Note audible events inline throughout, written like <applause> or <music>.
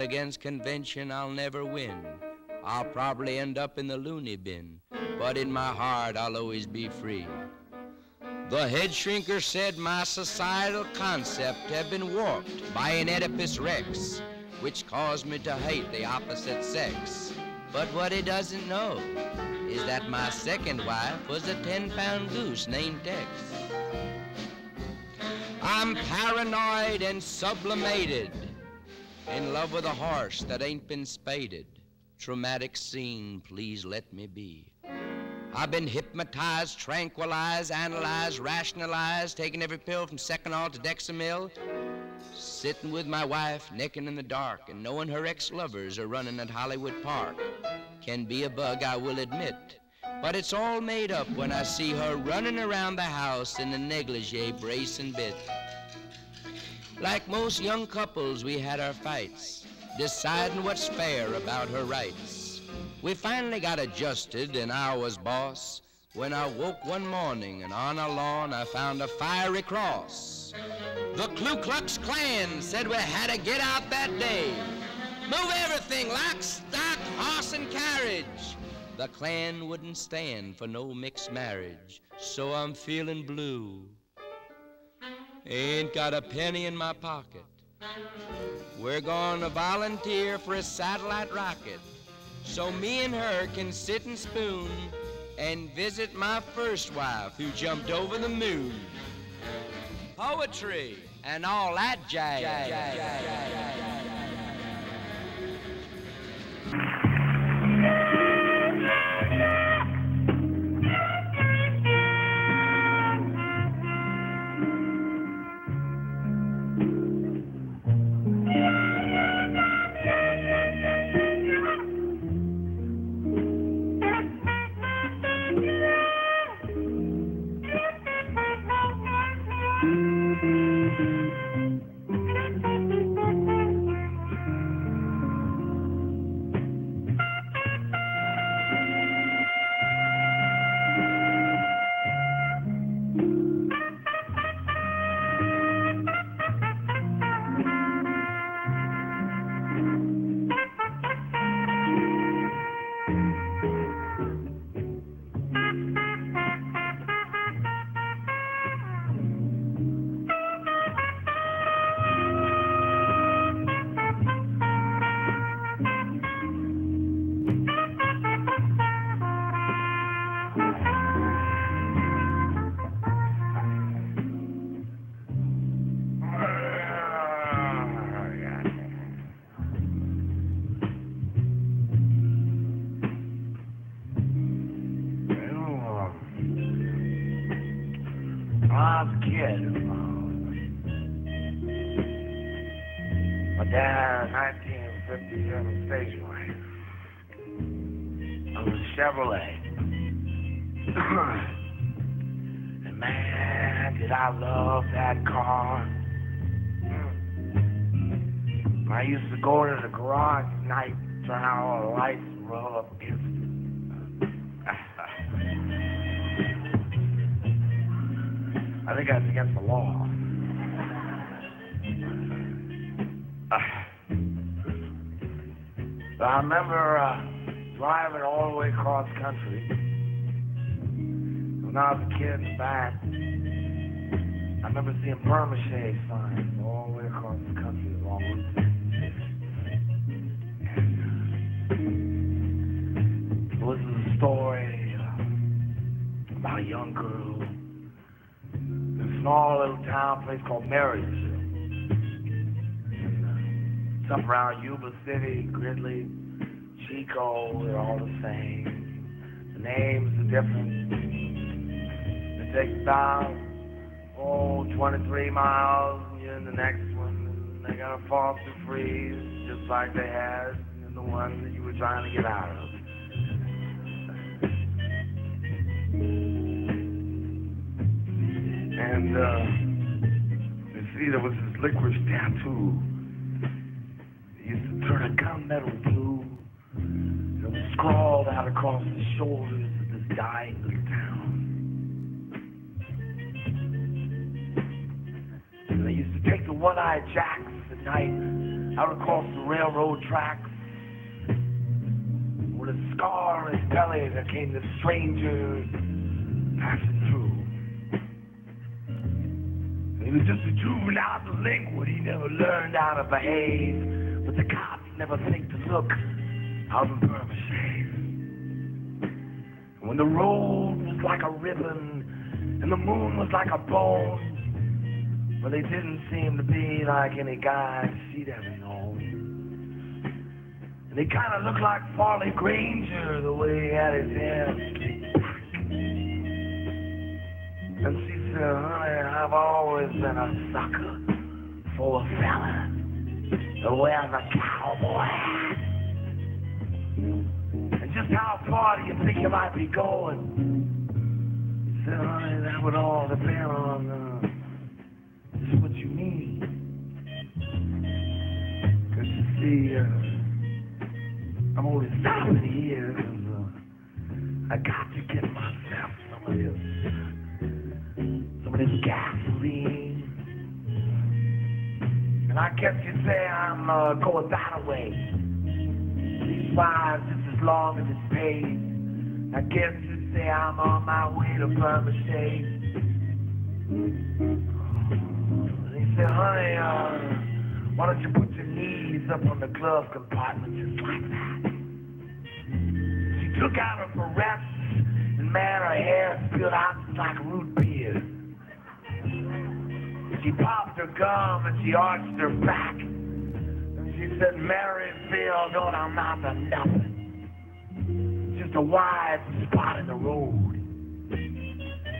Against convention, I'll never win. I'll probably end up in the loony bin, but in my heart, I'll always be free. The head shrinker said my societal concept had been warped by an Oedipus Rex, which caused me to hate the opposite sex. But what he doesn't know is that my second wife was a 10 pound goose named Tex. I'm paranoid and sublimated, in love with a horse that ain't been spaded. Traumatic scene, please let me be. I've been hypnotized, tranquilized, analyzed, rationalized, taking every pill from Seconal to Dexamyl, sitting with my wife, necking in the dark, and knowing her ex-lovers are running at Hollywood Park. Can be a bug, I will admit, but it's all made up when I see her running around the house in a negligee brace and bit. Like most young couples, we had our fights, deciding what's fair about her rights. We finally got adjusted and I was boss when I woke one morning and on a lawn I found a fiery cross. The Ku Klux Klan said we had to get out that day. Move everything, lock, stock, horse, and carriage. The Klan wouldn't stand for no mixed marriage, so I'm feeling blue. Ain't got a penny in my pocket. We're going to volunteer for a satellite rocket so me and her can sit and spoon and visit my first wife who jumped over the moon. Poetry and all that jazz. I love that car. Mm. I used to go to the garage at night, turn out all the lights, and roll up instant. <laughs> I think that's against the law. <sighs> I remember uh, driving all the way across country. When I was a kid in the back, remember seeing Burma Shave signs all the way across the country along Route 6. Uh, this is a story uh, about a young girl in a small little town place called Marysville. It's up around Yuba City, Gridley, Chico, they're all the same. The names are different. It takes about, oh, 23 miles, and you're in the next one. And they got a Foster freeze, just like they had in the one that you were trying to get out of. And, uh, you see, there was this licorice tattoo It used to turn a gunmetal blue and was scrawled out across the shoulders of this dying little town. Used to take the one-eyed jacks at night out across the railroad tracks. With a scar on his belly, there came the stranger passing through. He was just a juvenile delinquent. He never learned how to behave. But the cops never think to look out in. And when the road was like a ribbon and the moon was like a bone, well, they didn't seem to be like any guys she'd ever known. And he kind of looked like Farley Granger the way he had his hair And she said, honey, I've always been a sucker for a fella that wears a cowboy. And just how far do you think you might be going? He said, honey, that would all depend on uh, uh, I'm only stopping here 'cause uh, I got to get myself some of this, some of this gasoline. And I guess you say I'm uh, going that way. These rides just as long as it pays. I guess you say I'm on my way to Burma Shave. He said, honey, uh, why don't you put your knees up on the glove compartment just like that? She took out her barrettes, and man, her hair spilled out like root beer. She popped her gum and she arched her back. And she said, Mary Phil, oh no, I'm not for nothing. Just a wide spot in the road.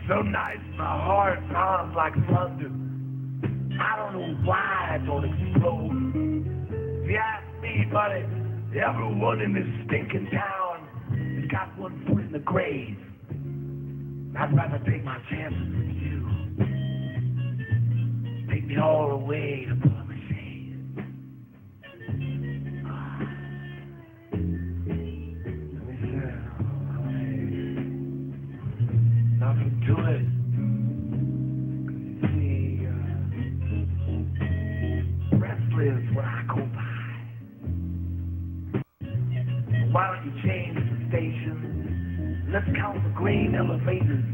So nice, my heart pounds like thunder. I don't know why I don't explode. If you ask me, buddy, everyone in this stinking town has got one foot in the grave. I'd rather take my chances with you. Take me all the way to elevators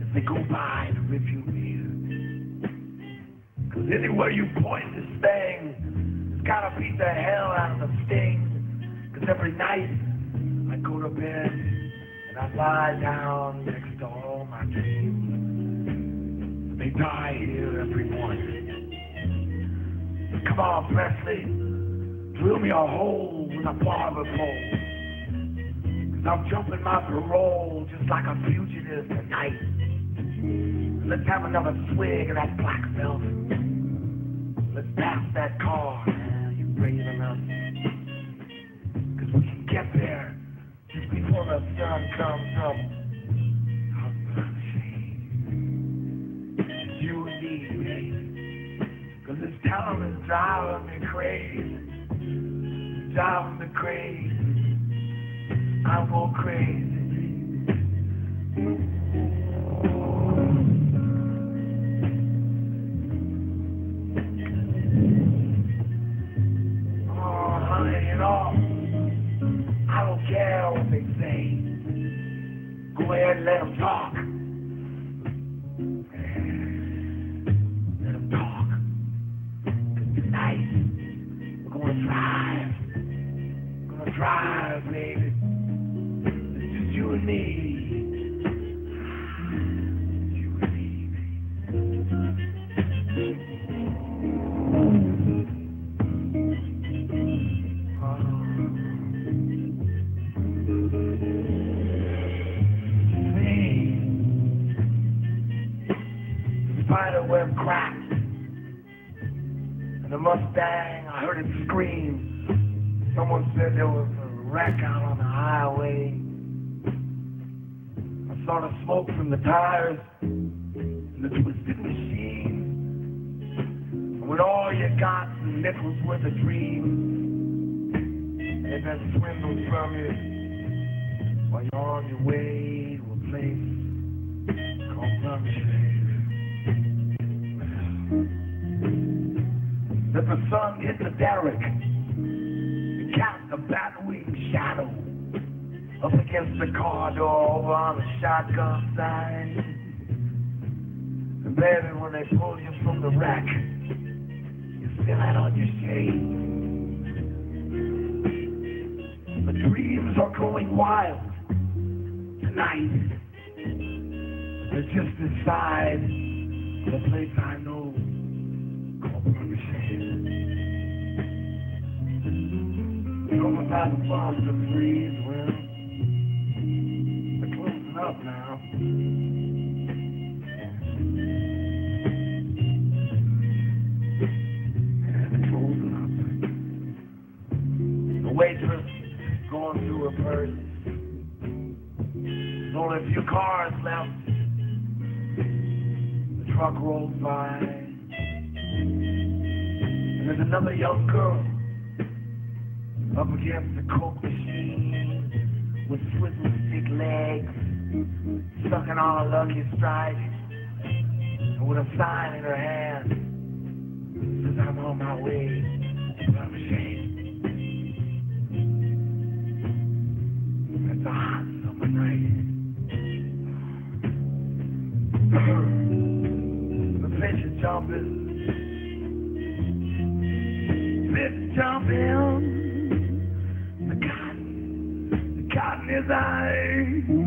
as they go by the review mirror. Cause anywhere you point this thing, it's gotta beat the hell out of the sting. Cause every night I go to bed and I lie down next to all my dreams. They die here every morning. Come on, Presley, drill me a hole with a barber pole. I'm jumping my parole just like a fugitive tonight. Let's have another swig of that black velvet. Let's pass that car, man. You brave enough. Cause we can get there just before the sun comes up. It's you and me, baby. Cause this town is driving me crazy. Driving me crazy. I go crazy. Oh, let them talk. going wild tonight to just decide the place I know called Permission. You know, without the bombs to freeze, well, they're closing up now. Waitress through her purse. There's only a few cars left. The truck rolls by. And there's another young girl up against the coke machine with swivel stick legs, sucking on a lucky strike, and with a sign in her hand says, I'm on my way jumping. Fish jumping. The cotton, the cotton is high.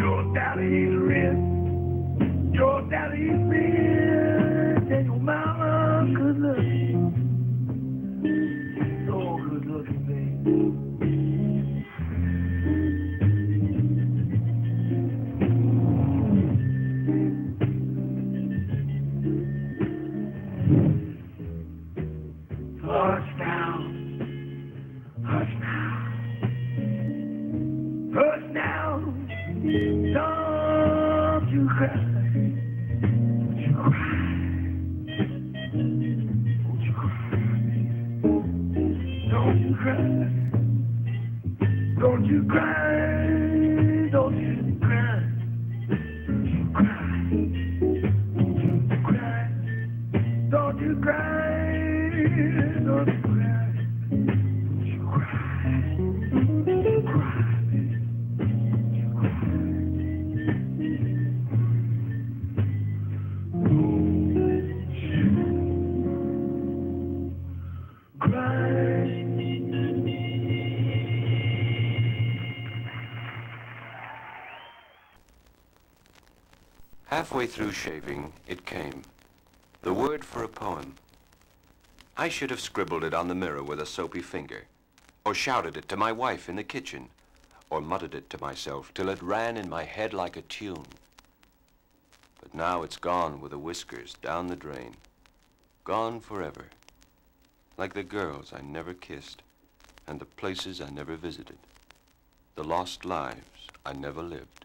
Your daddy's Halfway through shaving, it came. The word for a poem. I should have scribbled it on the mirror with a soapy finger, or shouted it to my wife in the kitchen, or muttered it to myself till it ran in my head like a tune. But now it's gone with the whiskers down the drain. Gone forever. Like the girls I never kissed, and the places I never visited. The lost lives I never lived.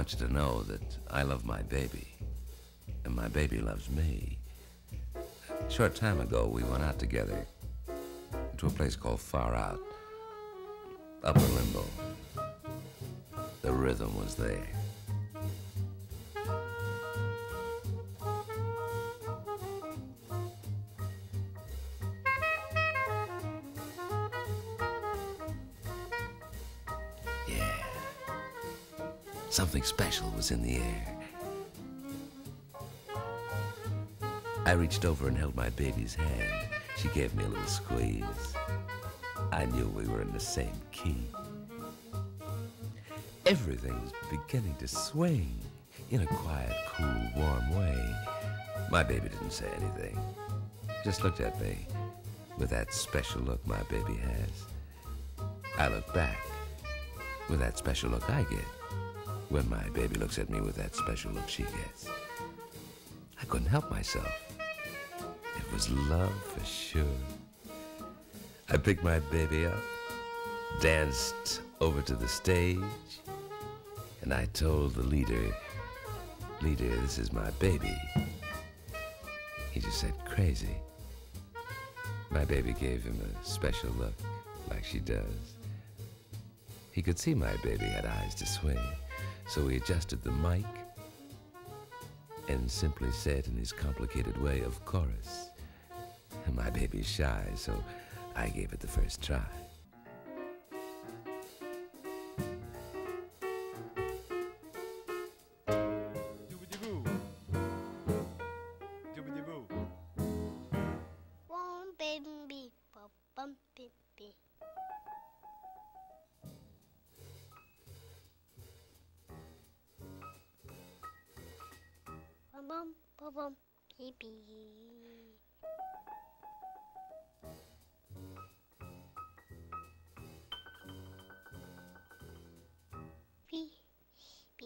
Want you to know that I love my baby, and my baby loves me. A short time ago, we went out together to a place called Far Out, Upper Limbo. The rhythm was there. Was in the air. I reached over and held my baby's hand. She gave me a little squeeze. I knew we were in the same key. Everything was beginning to swing in a quiet, cool, warm way. My baby didn't say anything, just looked at me with that special look my baby has. I looked back with that special look I get when my baby looks at me with that special look she gets. I couldn't help myself. It was love for sure. I picked my baby up, danced over to the stage, and I told the leader, Leader, this is my baby. He just said, Crazy. My baby gave him a special look, like she does. He could see my baby had eyes to swing, so he adjusted the mic and simply said in his complicated way, Of course. My baby's shy, so I gave it the first try.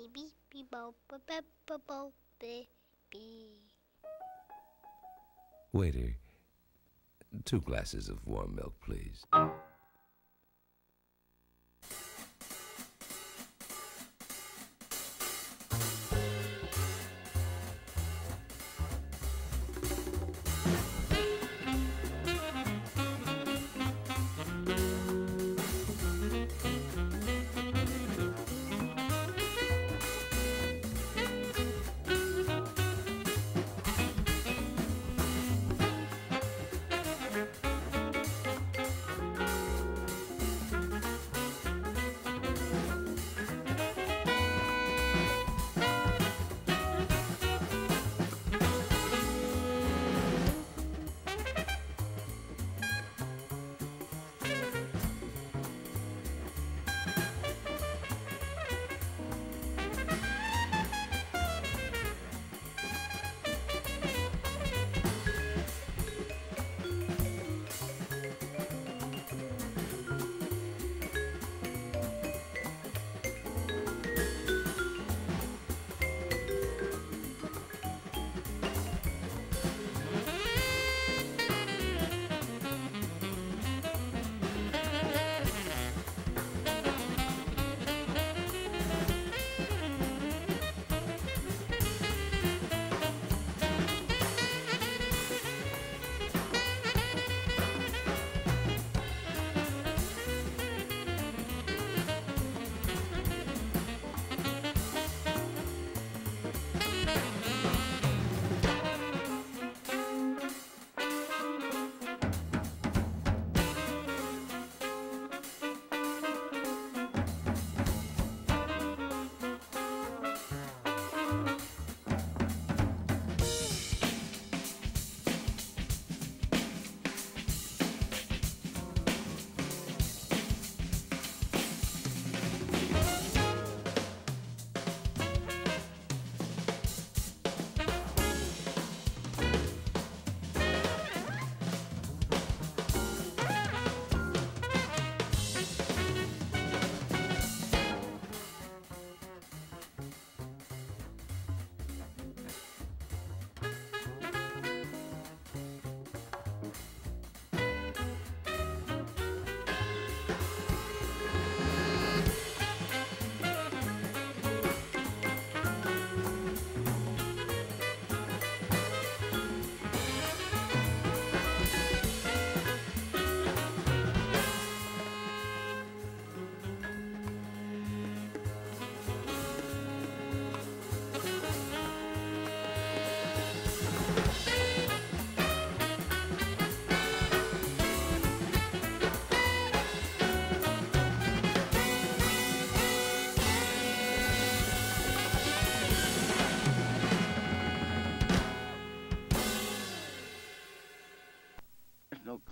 Bo, bo, bo, bo, bo, baby. Waiter, two glasses of warm milk, please.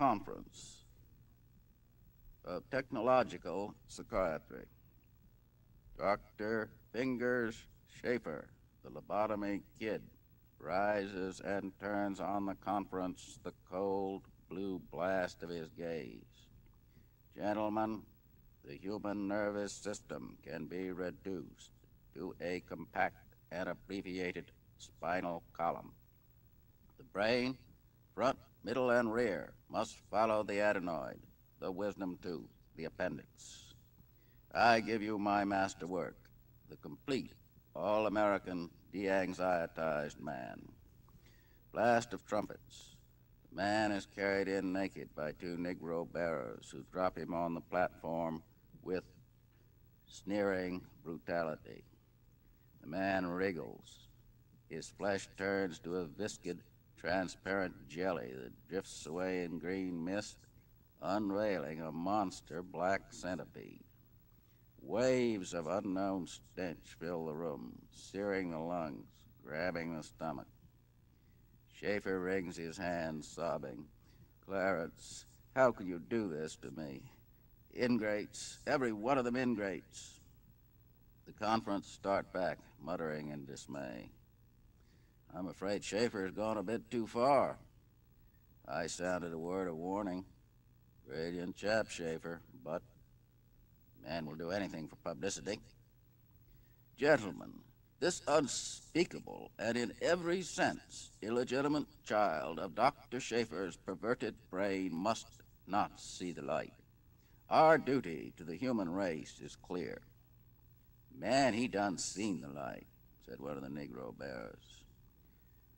Conference of Technological Psychiatry. Dr. Fingers Schafer, the lobotomy kid, rises and turns on the conference the cold blue blast of his gaze. Gentlemen, the human nervous system can be reduced to a compact and abbreviated spinal column. The brain, front, middle, and rear, must follow the adenoid, the wisdom tooth, the appendix. I give you my masterwork, the complete, all American, de anxietized man. Blast of trumpets. The man is carried in naked by two Negro bearers who drop him on the platform with sneering brutality. The man wriggles. His flesh turns to a viscid, transparent jelly that drifts away in green mist, unveiling a monster black centipede. Waves of unknown stench fill the room, searing the lungs, grabbing the stomach. Schafer wrings his hands, sobbing. Clarence, how can you do this to me? Ingrates, every one of them ingrates. The conference start back, muttering in dismay. I'm afraid Schafer's gone a bit too far. I sounded a word of warning. Brilliant chap, Schafer, but man will do anything for publicity. Gentlemen, this unspeakable and in every sense illegitimate child of Dr. Schafer's perverted brain must not see the light. Our duty to the human race is clear. Man, he done seen the light, said one of the Negro bearers.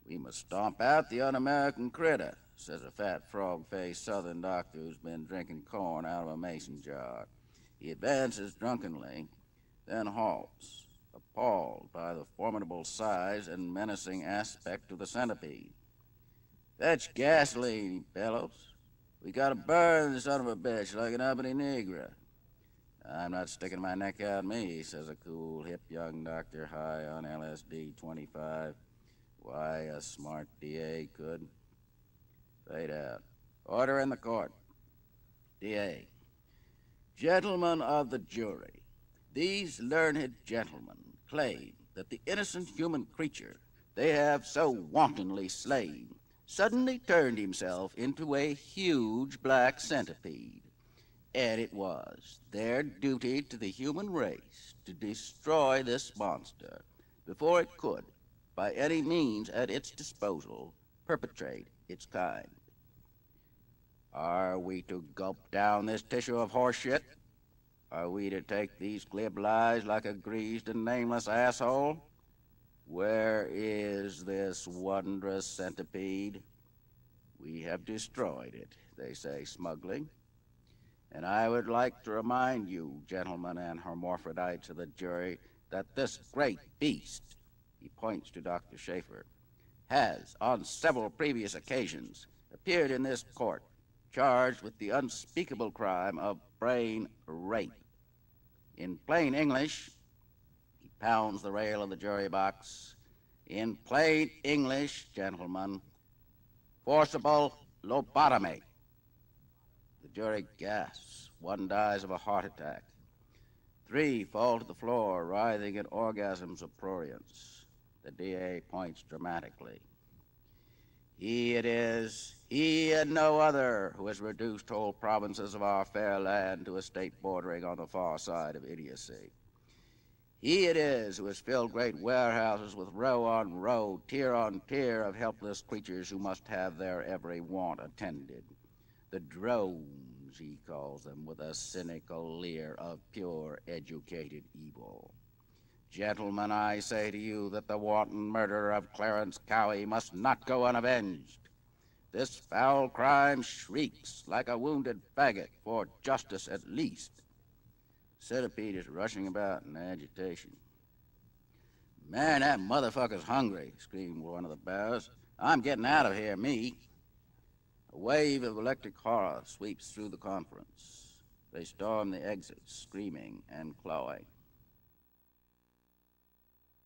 We must stomp out the un-American critter, says a fat frog-faced southern doctor who's been drinking corn out of a mason jar. He advances drunkenly, then halts, appalled by the formidable size and menacing aspect of the centipede. Fetch gasoline, he bellows. We gotta burn the son of a bitch like an ebony negro. I'm not sticking my neck out me, says a cool, hip young doctor high on LSD 25. Why, a smart DA could. Fade out. Order in the court. DA. Gentlemen of the jury, these learned gentlemen claim that the innocent human creature they have so wantonly slain suddenly turned himself into a huge black centipede. And it was their duty to the human race to destroy this monster before it could, by any means at its disposal, perpetrate its kind. Are we to gulp down this tissue of horseshit? Are we to take these glib lies like a greased and nameless asshole? Where is this wondrous centipede? We have destroyed it, they say smugly. And I would like to remind you, gentlemen and hermaphrodites of the jury, that this great beast, he points to Dr. Schafer, has, on several previous occasions, appeared in this court, charged with the unspeakable crime of brain rape. In plain English, he pounds the rail of the jury box. In plain English, gentlemen, forcible lobotomy. The jury gasps. One dies of a heart attack. Three fall to the floor, writhing in orgasms of prurience. The DA points dramatically. He it is, he and no other, who has reduced whole provinces of our fair land to a state bordering on the far side of idiocy. He it is who has filled great warehouses with row on row, tier on tier of helpless creatures who must have their every want attended. The drones, he calls them, with a cynical leer of pure educated evil. Gentlemen, I say to you that the wanton murder of Clarence Cowie must not go unavenged. This foul crime shrieks like a wounded faggot for justice at least. Centipede is rushing about in agitation. Man, that motherfucker's hungry, screamed one of the bears. I'm getting out of here, me. A wave of electric horror sweeps through the conference. They storm the exits, screaming and clawing.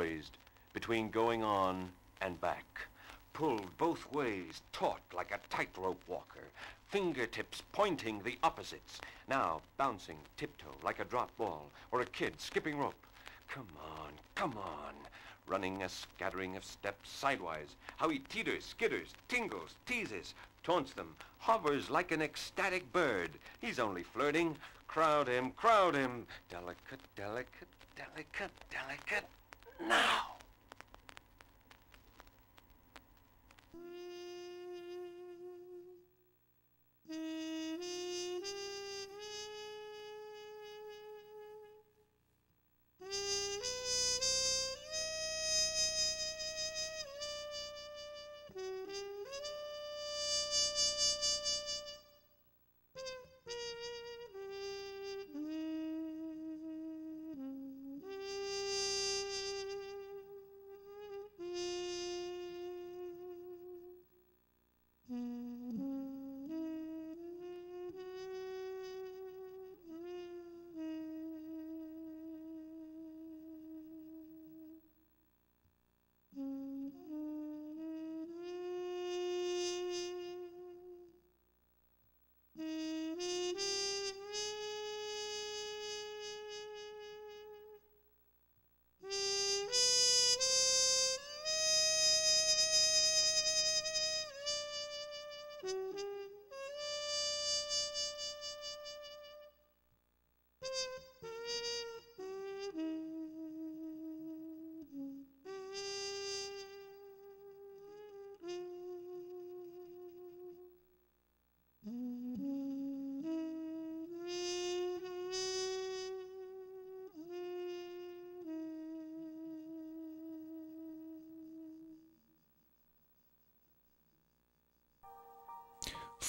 poised between going on and back, pulled both ways, taut like a tightrope walker, fingertips pointing the opposites, now bouncing tiptoe like a drop ball or a kid skipping rope. Come on, come on, running a scattering of steps sidewise. How he teeters, skitters, tingles, teases, taunts them, hovers like an ecstatic bird. He's only flirting. Crowd him, crowd him. Delicate, delicate, delicate, delicate. Now.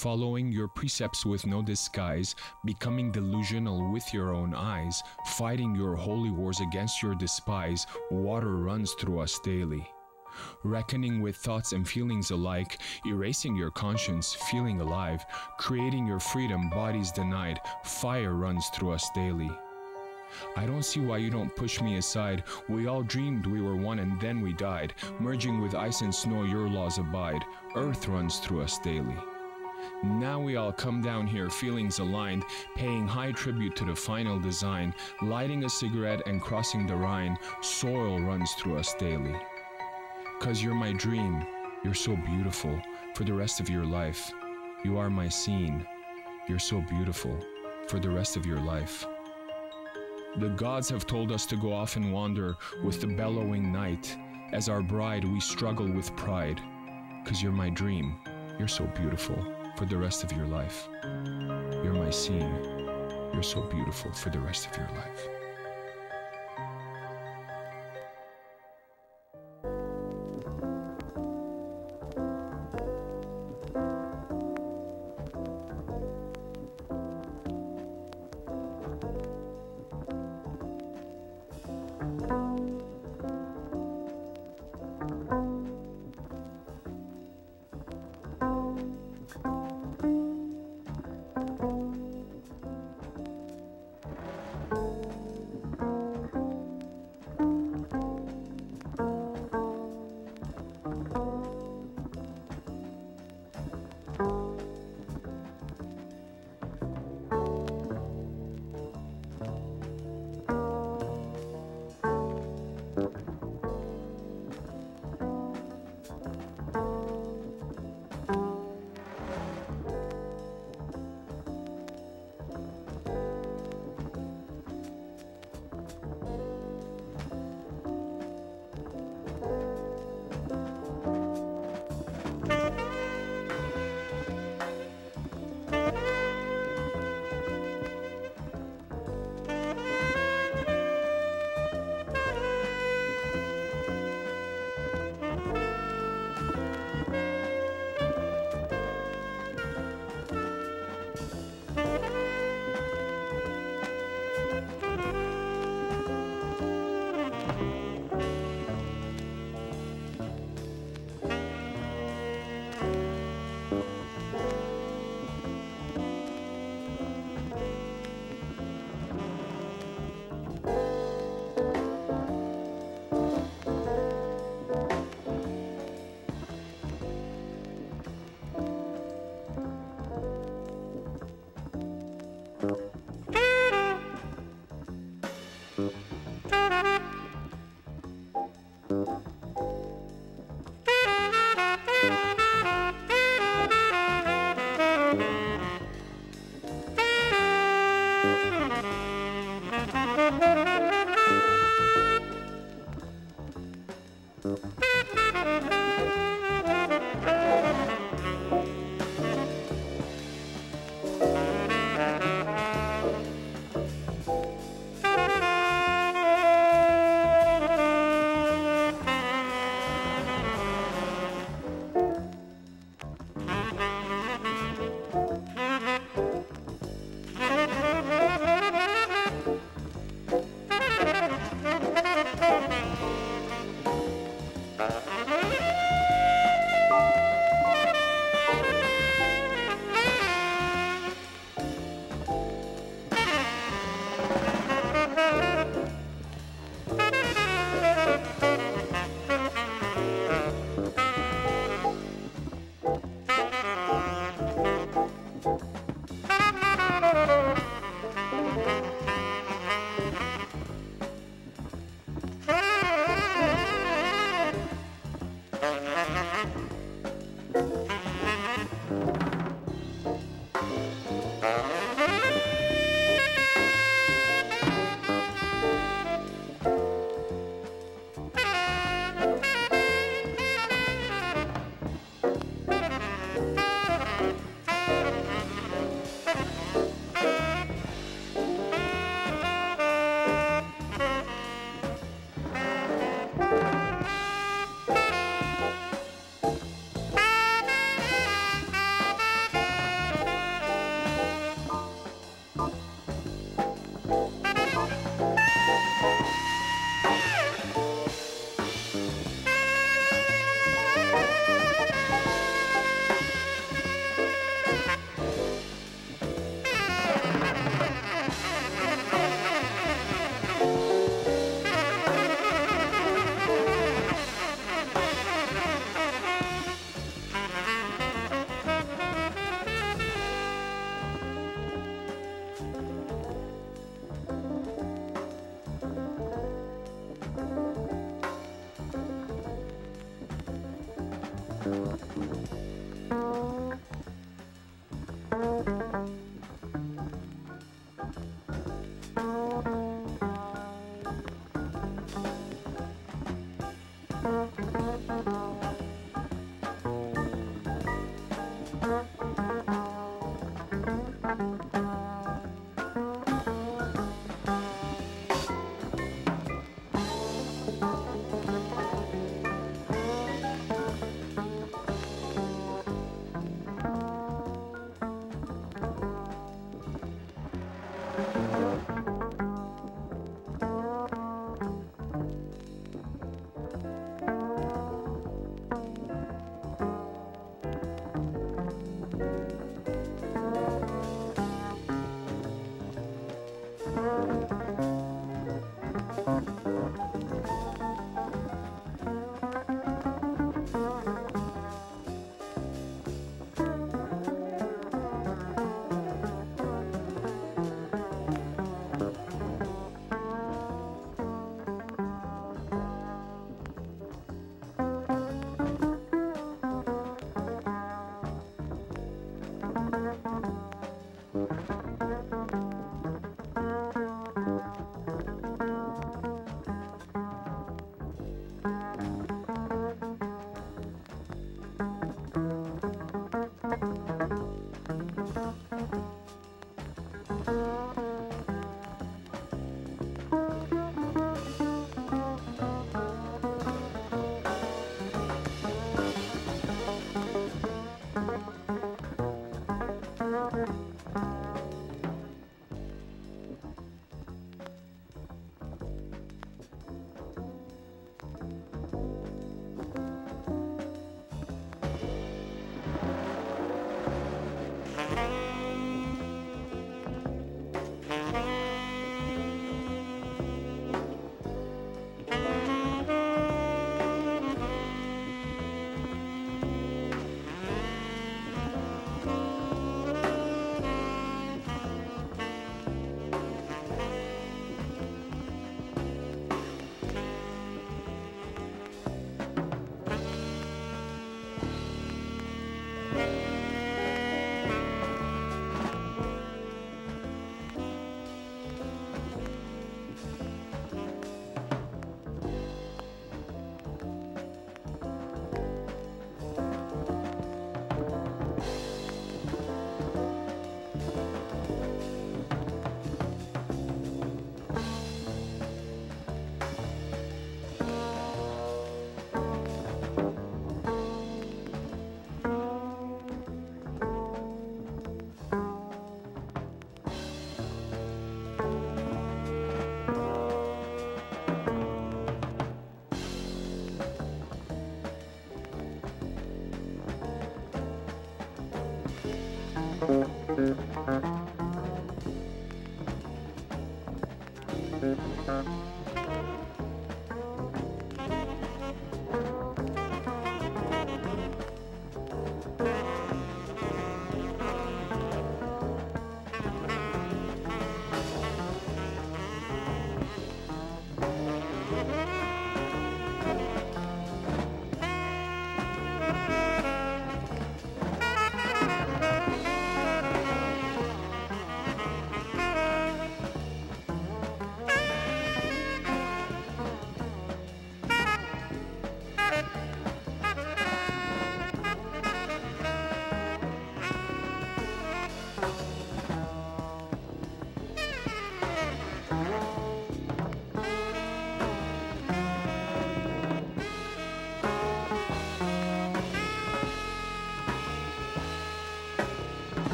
Following your precepts with no disguise, becoming delusional with your own eyes, fighting your holy wars against your despise, water runs through us daily. Reckoning with thoughts and feelings alike, erasing your conscience, feeling alive, creating your freedom, bodies denied, fire runs through us daily. I don't see why you don't push me aside. We all dreamed we were one and then we died. Merging with ice and snow, your laws abide. Earth runs through us daily. Now we all come down here, feelings aligned, paying high tribute to the final design, lighting a cigarette and crossing the Rhine. Soil runs through us daily. Cause you're my dream, you're so beautiful for the rest of your life. You are my scene, you're so beautiful for the rest of your life. The gods have told us to go off and wander with the bellowing night. As our bride, we struggle with pride. Cause you're my dream, you're so beautiful for the rest of your life. You're my scene. You're so beautiful for the rest of your life.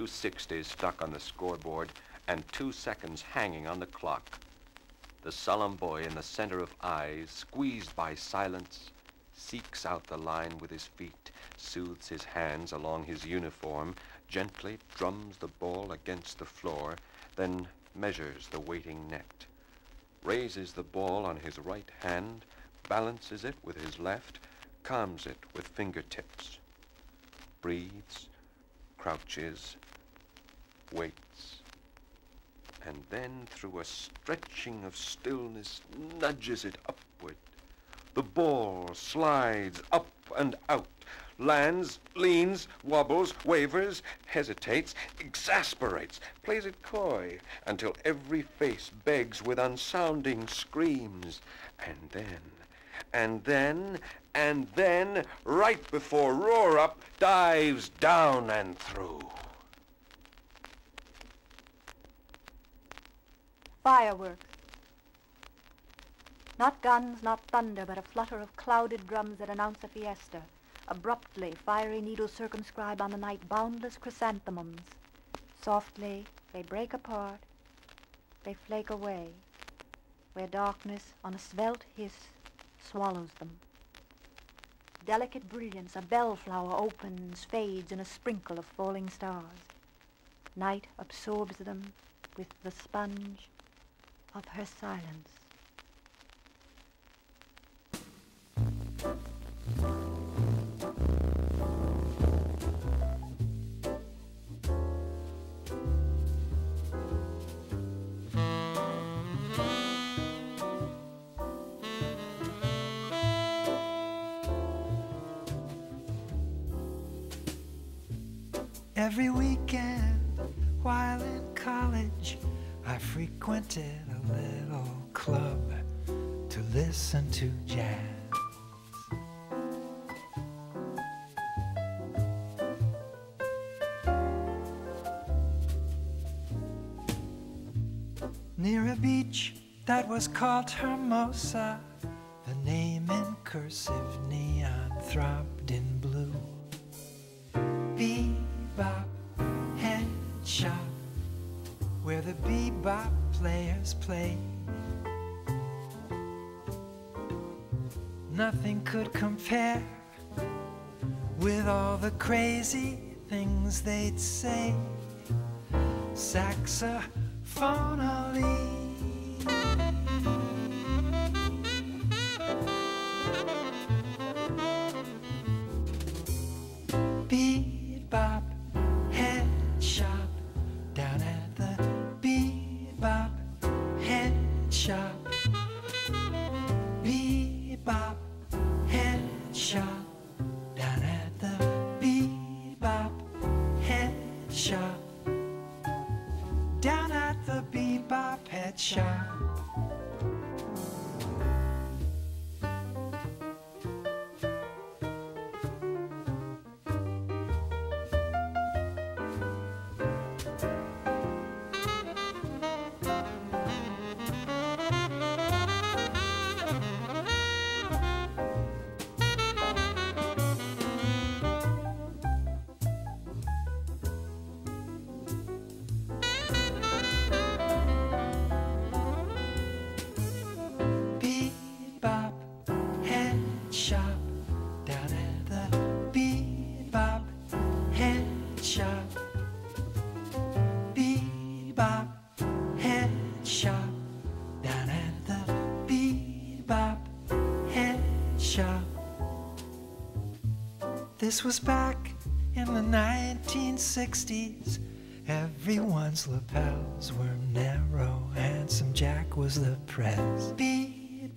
260s stuck on the scoreboard and two seconds hanging on the clock. The solemn boy in the center of eyes, squeezed by silence, seeks out the line with his feet, soothes his hands along his uniform, gently drums the ball against the floor, then measures the waiting net, raises the ball on his right hand, balances it with his left, calms it with fingertips, breathes, crouches, waits, and then through a stretching of stillness nudges it upward. The ball slides up and out, lands, leans, wobbles, wavers, hesitates, exasperates, plays it coy, until every face begs with unsounding screams. And then, and then, and then, right before roar up, dives down and through. Fireworks. Not guns, not thunder, but a flutter of clouded drums that announce a fiesta. Abruptly, fiery needles circumscribe on the night boundless chrysanthemums. Softly, they break apart, they flake away, where darkness, on a svelte hiss, swallows them. Delicate brilliance, a bellflower opens, fades in a sprinkle of falling stars. Night absorbs them with the sponge of her silence. Every weekend while in college, I frequented a little club to listen to jazz. Near a beach that was called Hermosa, the name in cursive neon throbbed in crazy things they'd say. Saxophonally. This was back in the 1960s. Everyone's lapels were narrow. Handsome Jack was the prez. Beat